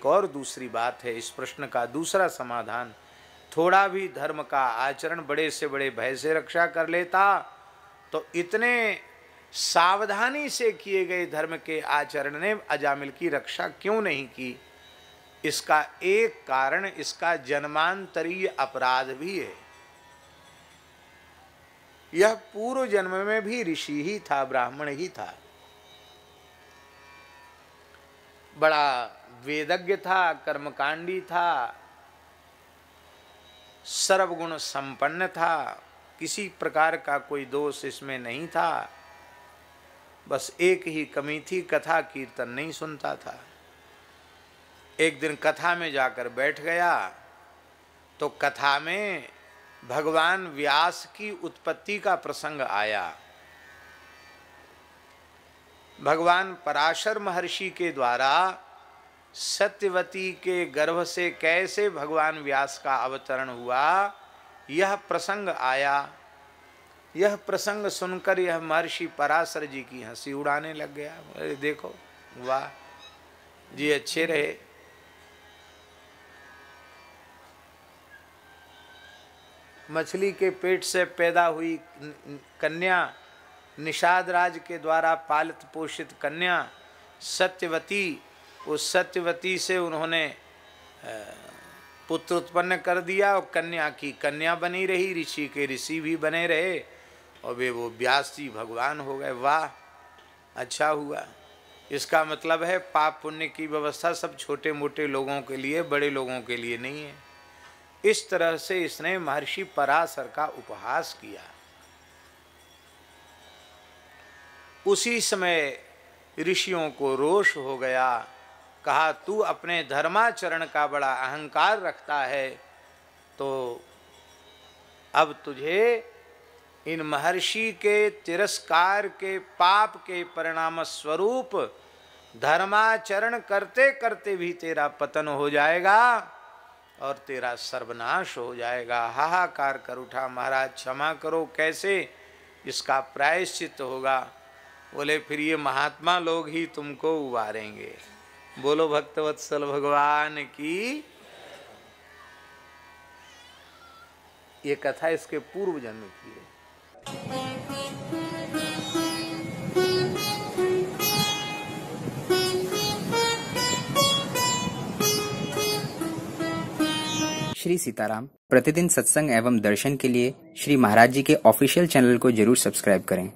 एक और दूसरी बात है, इस प्रश्न का दूसरा समाधान, थोड़ा भी धर्म का आचरण बड़े से बड़े भय से रक्षा कर लेता तो इतने सावधानी से किए गए धर्म के आचरण ने अजामिल की रक्षा क्यों नहीं की? इसका एक कारण, इसका जन्मांतरीय अपराध भी है। यह पूर्व जन्म में भी ऋषि ही था, ब्राह्मण ही था। बड़ा वेदज्ञ था, कर्मकांडी था, सर्वगुण संपन्न था, किसी प्रकार का कोई दोष इसमें नहीं था, बस एक ही कमी थी, कथा कीर्तन नहीं सुनता था। एक दिन कथा में जाकर बैठ गया तो कथा में भगवान व्यास की उत्पत्ति का प्रसंग आया। भगवान पराशर महर्षि के द्वारा सत्यवती के गर्भ से कैसे भगवान व्यास का अवतरण हुआ, यह प्रसंग आया। यह प्रसंग सुनकर यह महर्षि पराशर जी की हँसी उड़ाने लग गया। अरे, देखो, वाह, जी अच्छे रहे। मछली के पेट से पैदा हुई कन्या, निषाद राज के द्वारा पालित पोषित कन्या, सत्यवती उस सत्यवती से उन्होंने पुत्र उत्पन्न कर दिया और कन्या की कन्या बनी रही, ऋषि के ऋषि भी बने रहे और वे वो व्यास जी भगवान हो गए। वाह अच्छा हुआ। इसका मतलब है पाप पुण्य की व्यवस्था सब छोटे मोटे लोगों के लिए, बड़े लोगों के लिए नहीं है। इस तरह से इसने महर्षि पराशर का उपहास किया। उसी समय ऋषियों को रोष हो गया। कहा, तू अपने धर्माचरण का बड़ा अहंकार रखता है तो अब तुझे इन महर्षि के तिरस्कार के पाप के परिणाम स्वरूप धर्माचरण करते करते भी तेरा पतन हो जाएगा और तेरा सर्वनाश हो जाएगा। हाहाकार कर उठा, महाराज, क्षमा करो, कैसे इसका प्रायश्चित होगा? बोले, फिर ये महात्मा लोग ही तुमको उबारेंगे। बोलो भक्तवत्सल भगवान की। ये कथा इसके पूर्व जन्म की है। श्री सीताराम, प्रतिदिन सत्संग एवं दर्शन के लिए श्री महाराज जी के ऑफिशियल चैनल को ज़रूर सब्सक्राइब करें।